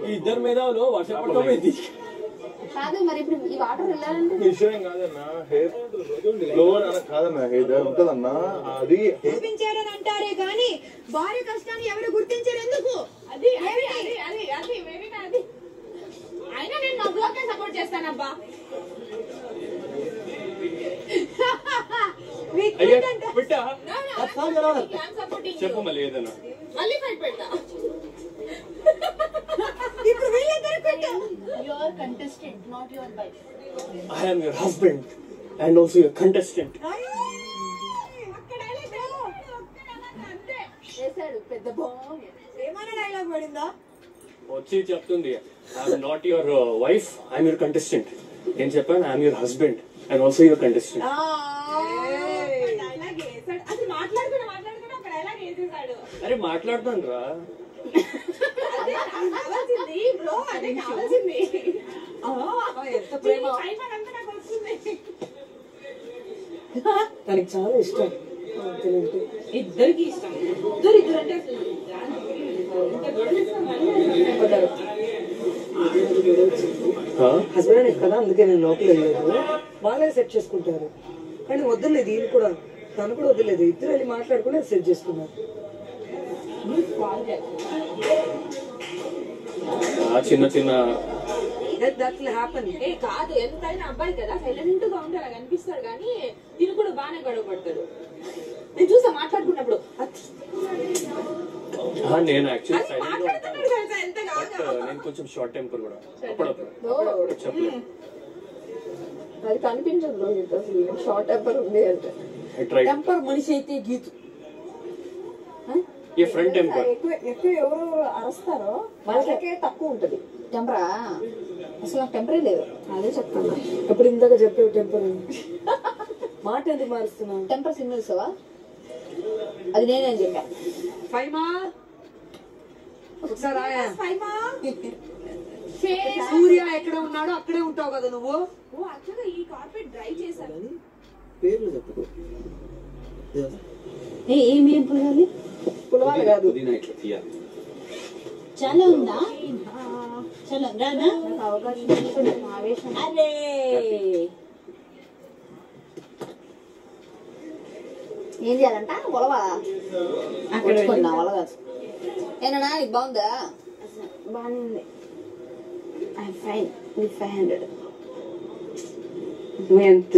ఈ ఇద్దరు మేధావులు వర్షం పడుకోపోయింది కాదు మరి ఇప్పుడు ఈ వాటర్ వెళ్ళాలంటే విషయం కాదన్నా హెయిర్ ఫ్లోర్ అన్న కాదన్నా హెయిర్ ఉంటదన్నా అది చూపించారని అంటారే గాని భార్య కష్టాన్ని ఎవరు గుర్తించారు ఎందుకు అది అది అది అది అది వెరీ అది అయినా నేను మా సపోర్ట్ చేస్తానబ్బా చెప్పు మళ్ళీ ఏదన్నా మళ్ళీ ఫైట్ పెడతా ఇప్పుడు వీళ్ళిద్దరు కొట్టాం your contestant not your wife I am your husband and also your contestant చేశాడు పెద్ద బాంబు ఏమైనా డైలాగ్ పడిందా? వచ్చి చెప్తుంది. I'm not your wife I'm your contestant నేను చెప్పాను I'm your husband and also your contestant అరే మాట్లాడతాను రా తనకి చాలా ఇష్టం. ఇద్దరికి ఇష్టం. ఇద్దరు ఇద్దరు అంటే హస్బెండ్ అండ్ కదా అందుకే నేను లోపల వెళ్ళలేదు. వాళ్ళే సెట్ చేసుకుంటారు. కానీ వద్దలేదు వీళ్ళు కూడా తను కూడా వద్దలేదు. ఇద్దరు వెళ్ళి మాట్లాడుకుని సెట్ చేసుకున్నారు. చిన్న చిన్న ఏ కాదు ఎంతైనా అబ్బాయి కదా సైలెంట్గా అలా కనిపిస్తాడు కానీ తిను కూడా బాగానే గొడవ పడతాడు. నేను చూసా మాట్లాడుకున్నప్పుడు. నేను యాక్చువల్లీ కాదు. నేను కొంచెం షార్ట్ టెంపర్ కూడా. అప్పుడప్పుడు. అప్పుడప్పుడు చెప్పలేదు అది కనిపించదు షార్ట్ టెంపర్ ఉంది అంటే. టెంపర్ మనిషి అయితే గీతు. ఏ ఫ్రంట్ టెంపర్ ఎక్కువ ఎక్కువ ఎవరు అరస్తారో వాళ్ళకే తక్కువ ఉంటది. టెంపరా? అసలు టెంపరే లేదు. అదే చెప్తాను అప్పుడు ఇందాక చెప్పేవి టెంపర్. మాట ఎందుకు మారుస్తున్నావు? టెంపర్ సినిమా చూసావా అది నేనేం చెప్పా. ఫైమా? ఒకసారి ఆయా సూర్య ఎక్కడ ఉన్నాడో అక్కడే ఉంటావు కదా నువ్వు? ఓ యాక్చువల్గా ఈ కార్పెట్ డ్రై చేశాను పేర్లు చెప్పుకో. ఏ ఏమి పులవాలి కాదు. పుదీనా ఇట్లా తీయాలి. చాలా ఉందా? చాలా రాదా అరే! ఏం చేయాలంట? కొట్టుకున్నా ఒలగా ఏనా ఇది బాగుందా? బాగానే ఉంది ఫైన్ ఇది ఫైవ్ హండ్రెడ్ నువ్వు ఎంత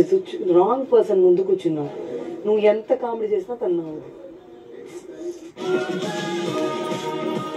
రాంగ్ పర్సన్ ముందు కూర్చున్నావు. నువ్వు ఎంత కామెడీ చేసినా తను Thank you.